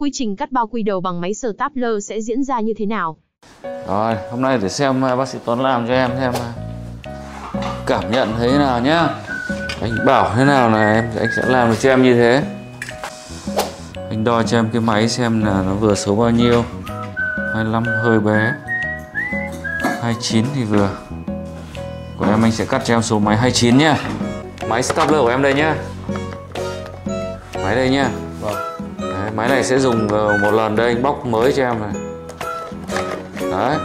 Quy trình cắt bao quy đầu bằng máy sờ Stapler sẽ diễn ra như thế nào? Rồi, hôm nay để xem à, bác sĩ Tuấn làm cho em xem à, cảm nhận thế nào nhá. Anh bảo thế nào là em anh sẽ làm được cho em như thế. Anh đo cho em cái máy xem là nó vừa số bao nhiêu. 25 hơi bé. 29 thì vừa. Của em anh sẽ cắt cho em số máy 29 nhá. Máy stapler của em đây nhá. Máy đây nhá. Đấy, máy này sẽ dùng một lần đây anh bóc mới cho em này. Đấy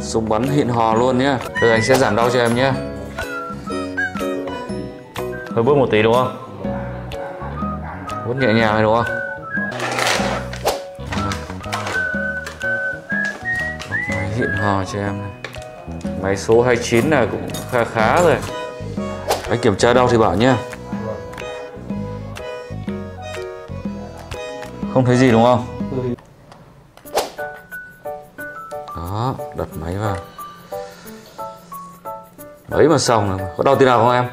Súng bắn hiện hò luôn nhá Bây giờ anh sẽ giảm đau cho em nhá Hơi bước một tí đúng không? Vuốt nhẹ nhàng này đúng không? Máy hiện hò cho em này Máy số 29 là cũng khá khá rồi Anh kiểm tra đau thì bảo nhá Không thấy gì đúng không? Đó, đặt máy vào. Đấy mà xong rồi Có đau tí nào không em?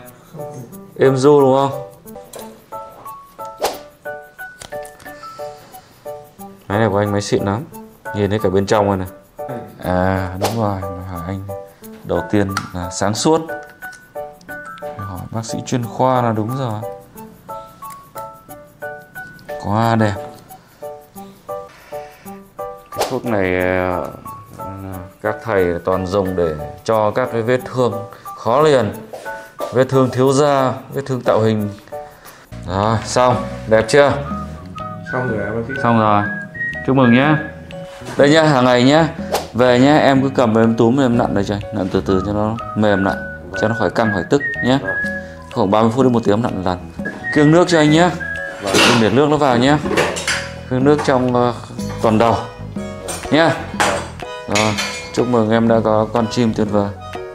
Êm du đúng không? Máy này của anh máy xịn lắm. Nhìn thấy cả bên trong rồi này. À đúng rồi. Hỏi anh Đầu tiên là sáng suốt. Hỏi bác sĩ chuyên khoa là đúng rồi. Quá đẹp thuốc này ờ, các thầy toàn dùng để cho các cái vết thương khó liền. Vết thương thiếu da vết thương tạo hình. Rồi xong. Đẹp chưa? Xong rồi em xong rồi. Chúc mừng nhé. Đây nhá hàng ngày nhá. Về nhá em cứ cầm em túm em nặn đây cho nặn từ từ cho nó mềm lại cho nó khỏi căng khỏi tức nhé khoảng 30 phút đến một tiếng nặn lần kiêng nước cho anh nhé đừng để nước nó vào nhé kiêng nước trong uh, tuần đầu nha. rồi chúc mừng em đã có con chim tuyệt vời